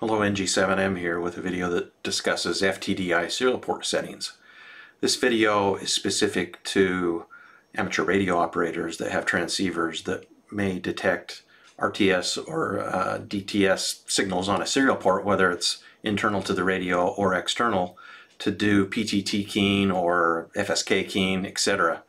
Hello, NG7M here with a video that discusses FTDI serial port settings. This video is specific to amateur radio operators that have transceivers that may detect RTS or uh, DTS signals on a serial port, whether it's internal to the radio or external, to do PTT keying or FSK keying, etc.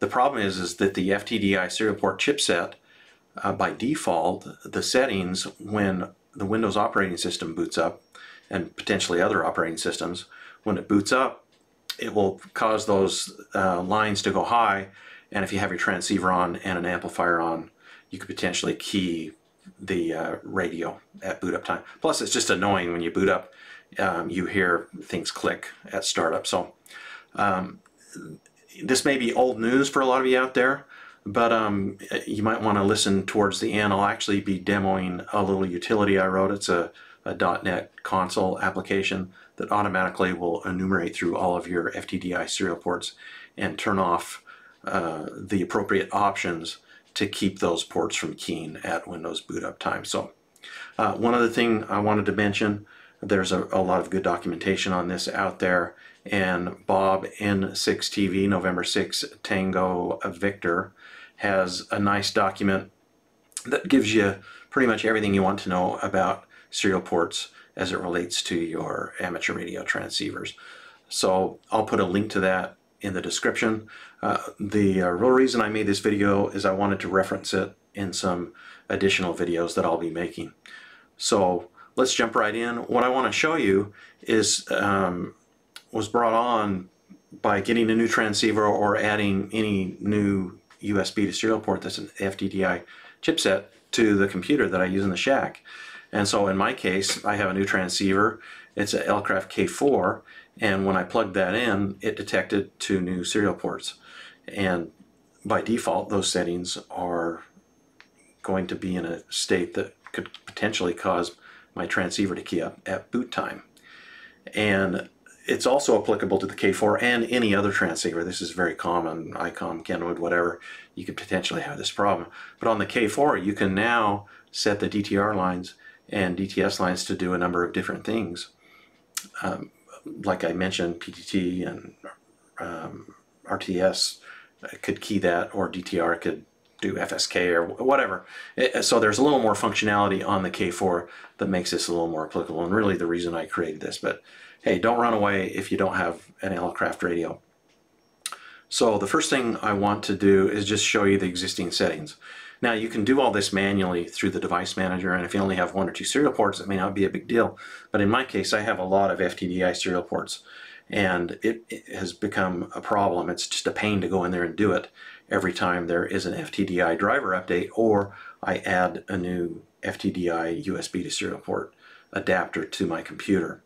The problem is, is that the FTDI serial port chipset, uh, by default, the settings when the Windows operating system boots up, and potentially other operating systems, when it boots up, it will cause those uh, lines to go high, and if you have your transceiver on and an amplifier on, you could potentially key the uh, radio at boot up time. Plus, it's just annoying when you boot up, um, you hear things click at startup. So, um, this may be old news for a lot of you out there, but um, you might want to listen towards the end. I'll actually be demoing a little utility I wrote. It's a, a .NET console application that automatically will enumerate through all of your FTDI serial ports and turn off uh, the appropriate options to keep those ports from keying at Windows boot up time. So uh, one other thing I wanted to mention, there's a, a, lot of good documentation on this out there and Bob N6TV November 6 Tango Victor has a nice document that gives you pretty much everything you want to know about serial ports as it relates to your amateur radio transceivers. So I'll put a link to that in the description. Uh, the uh, real reason I made this video is I wanted to reference it in some additional videos that I'll be making. So let's jump right in. What I want to show you is um, was brought on by getting a new transceiver or adding any new USB to serial port that's an FTDI chipset to the computer that I use in the shack. And so in my case, I have a new transceiver. It's an Elecraft K4, and when I plugged that in, it detected two new serial ports. And by default, those settings are going to be in a state that could potentially cause my transceiver to key up at boot time. And it's also applicable to the K4 and any other transceiver. This is very common, ICOM, Kenwood, whatever. You could potentially have this problem. But on the K4, you can now set the DTR lines and DTS lines to do a number of different things. Um, like I mentioned, PTT and um, RTS could key that, or DTR could FSK or whatever. It, uh, so there's a little more functionality on the K4 that makes this a little more applicable, and really the reason I created this. But hey, don't run away if you don't have an Elecraft radio. So the first thing I want to do is just show you the existing settings. Now you can do all this manually through the device manager and if you only have one or two serial ports it may not be a big deal. But in my case I have a lot of FTDI serial ports and it, it, has become a problem. It's just a pain to go in there and do it every time there is an FTDI driver update or I add a new FTDI USB to serial port adapter to my computer.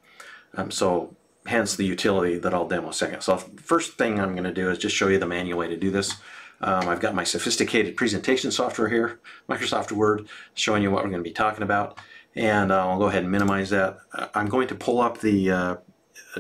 Um, so hence the utility that I'll demo second. So first thing I'm going to do is just show you the manual way to do this. Um, I've got my sophisticated presentation software here, Microsoft Word, showing you what we're going to be talking about. And I'll go ahead and minimize that. Uh, I'm going to pull up the uh,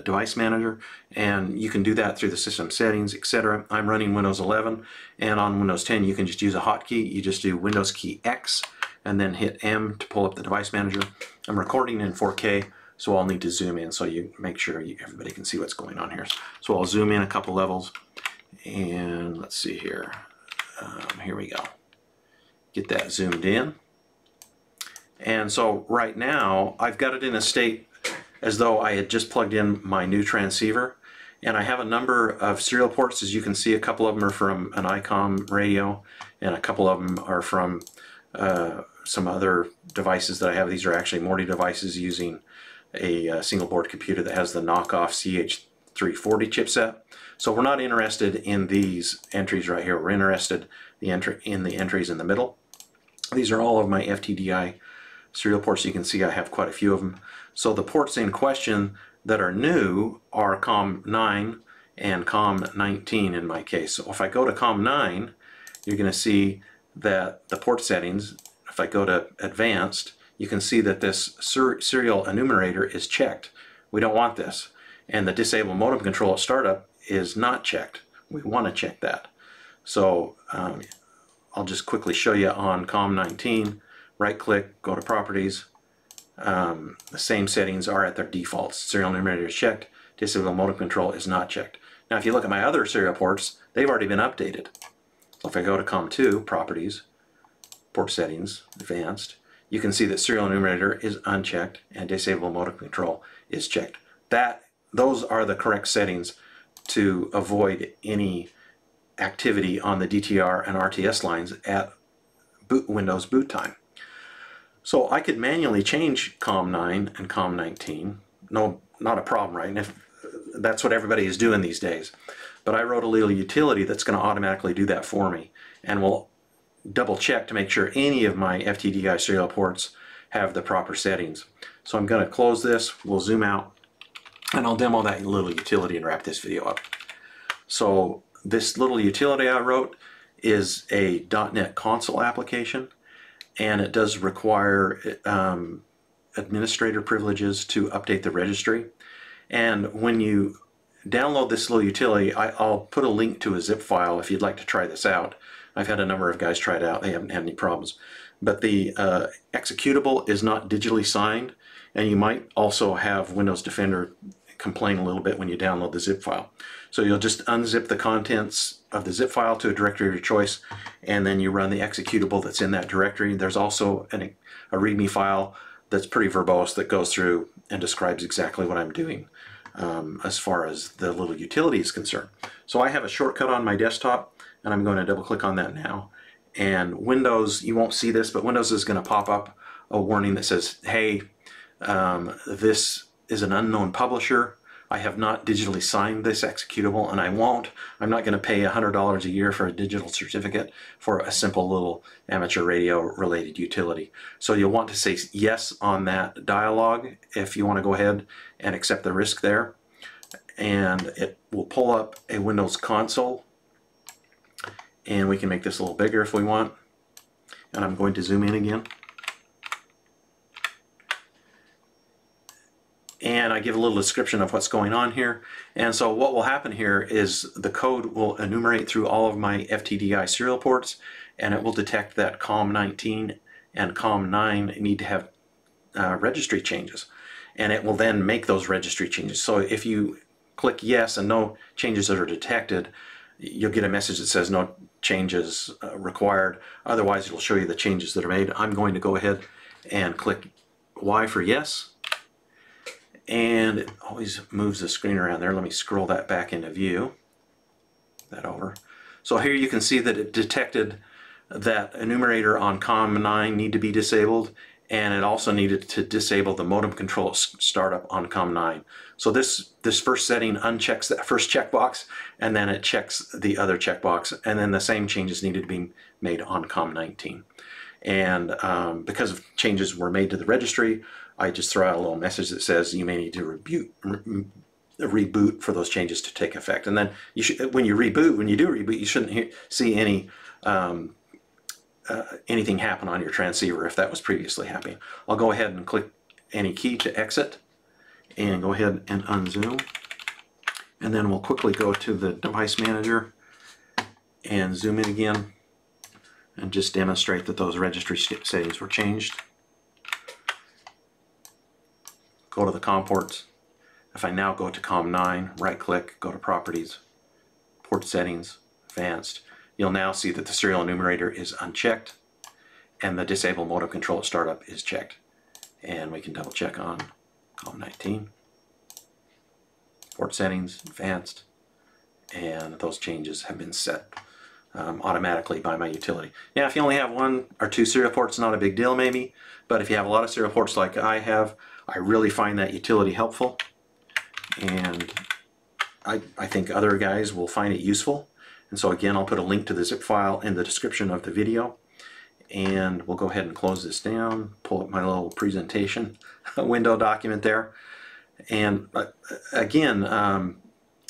device manager and you can do that through the system settings etc I'm running Windows 11 and on Windows 10 you can just use a hotkey. You just do Windows key X and then hit M to pull up the device manager. I'm recording in 4k so I'll need to zoom in so you make sure you, everybody can see what's going on here. So I'll zoom in a couple levels and let's see here. Um, here we go. Get that zoomed in. And so right now I've got it in a state as though I had just plugged in my new transceiver. And I have a number of serial ports. As you can see, a couple of them are from an ICOM radio, and a couple of them are from uh, some other devices that I have. These are actually MORTTY devices using a, a uh, single board computer that has the knockoff CH340 chipset. So we're not interested in these entries right here. We're interested in the entries in the middle. These are all of my FTDI serial ports. You can see I have quite a few of them. So the ports in question that are new are COM9 and COM19 in my case. So if I go to COM9, you're going to see that the port settings, if I go to advanced, you can see that this ser serial enumerator is checked. We don't want this. And the disable modem control at startup is not checked. We want to check that. So um, I'll just quickly show you on COM19 right click, go to properties, um, the same settings are at their defaults. Serial enumerator is checked, disable modem control is not checked. Now if you look at my other serial ports, they've already been updated. So if I go to COM2, Properties, Port Settings, Advanced, you can see that serial enumerator is unchecked and disable modem control is checked. That Those are the correct settings to avoid any activity on the DTR and RTS lines at boot, Windows boot time. So I could manually change COM9 and COM19. No, not a problem, right? And if that's what everybody is doing these days. But I wrote a little utility that's going to automatically do that for me and will double check to make sure any of my FTDI serial ports have the proper settings. So I'm going to close this, we'll zoom out, and I'll demo that little utility and wrap this video up. So this little utility I wrote is a .NET console application and it does require um, administrator privileges to update the registry. And when you download this little utility, I, will put a link to a zip file if you'd like to try this out. I've had a number of guys try it out. They haven't had any problems. But the uh, executable is not digitally signed, and you might also have Windows Defender complain a little bit when you download the zip file. So you'll just unzip the contents of the zip file to a directory of your choice, and then you run the executable that's in that directory. There's also an, a README file that's pretty verbose that goes through and describes exactly what I'm doing um, as far as the little utility is concerned. So I have a shortcut on my desktop and I'm going to double click on that now. And Windows, you won't see this, but Windows is going to pop up a warning that says, hey, um, this is an unknown publisher. I have not digitally signed this executable and I won't. I'm not going to pay $100 a year for a digital certificate for a simple little amateur radio related utility. So you'll want to say yes on that dialog if you want to go ahead and accept the risk there. And it will pull up a Windows console and we can make this a little bigger if we want. And I'm going to zoom in again. And I give a little description of what's going on here. And so what will happen here is the code will enumerate through all of my FTDI serial ports and it will detect that COM19 and COM9 need to have uh, registry changes. And it will then make those registry changes. So if you click yes and no changes that are detected, you'll get a message that says no changes uh, required. Otherwise, it'll show you the changes that are made. I'm going to go ahead and click Y for yes and it always moves the screen around there. Let me scroll that back into view. That over. So here you can see that it detected that enumerator on COM9 need to be disabled and it also needed to disable the modem control startup on COM9. So this, this first setting unchecks that first checkbox and then it checks the other checkbox and then the same changes needed to be made on COM19. And um, because of changes were made to the registry, I just throw out a little message that says you may need to reboot, re reboot for those changes to take effect. And then you should, when you reboot, when you do reboot, you shouldn't see any um, uh, anything happen on your transceiver if that was previously happening. I'll go ahead and click any key to exit and go ahead and unzoom. And then we'll quickly go to the device manager and zoom in again and just demonstrate that those registry settings were changed. Go to the COM ports. If I now go to COM9, right click, go to properties, port settings, advanced, you'll now see that the serial enumerator is unchecked and the disable modem control at startup is checked. And we can double check on COM19, port settings, advanced, and those changes have been set um, automatically by my utility. Now if you only have one or two serial ports, not a big deal maybe, but if you have a lot of serial ports like I have, I really find that utility helpful and I, I think other guys will find it useful. And so again, I'll put a link to the zip file in the description of the video. And we'll go ahead and close this down, pull up my little presentation window document there. And uh, again, um,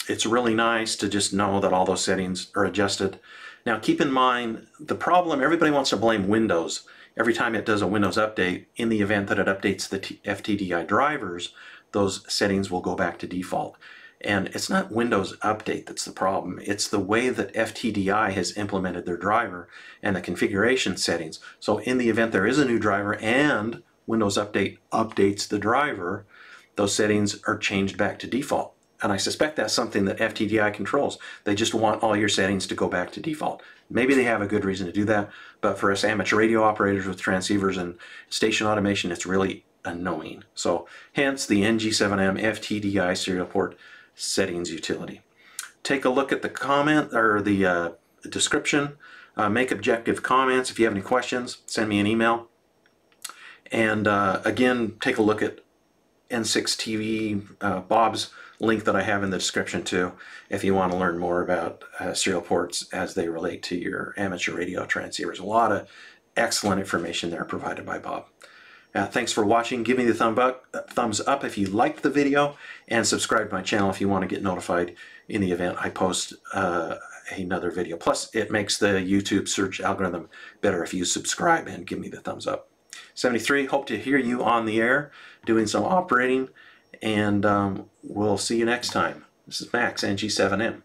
it's really nice to just know that all those settings are adjusted. Now keep in mind, the problem, everybody wants to blame Windows every time it does a Windows update, in the event that it updates the FTDI drivers, those settings will go back to default. And it's not Windows Update that's the problem. It's the way that FTDI has implemented their driver and the configuration settings. So in the event there is a new driver and Windows Update updates the driver, those settings are changed back to default. And I suspect that's something that FTDI controls. They just want all your settings to go back to default. Maybe they have a good reason to do that, but for us amateur radio operators with transceivers and station automation, it's really annoying. So hence the NG7M FTDI serial port settings utility. Take a look at the comment or the uh, description. Uh, make objective comments. If you have any questions, send me an email. And uh, again, take a look at N6 TV, uh, Bob's link that I have in the description too, if you want to learn more about uh, serial ports as they relate to your amateur radio transceivers. A lot of excellent information there provided by Bob. Uh, thanks for watching. Give me the thumb up, uh, thumbs up if you liked the video, and subscribe to my channel if you want to get notified in the event I post uh, another video. Plus, it makes the YouTube search algorithm better if you subscribe and give me the thumbs up. 73, hope to hear you on the air doing some operating, and um, we'll see you next time. This is Max, NG7M.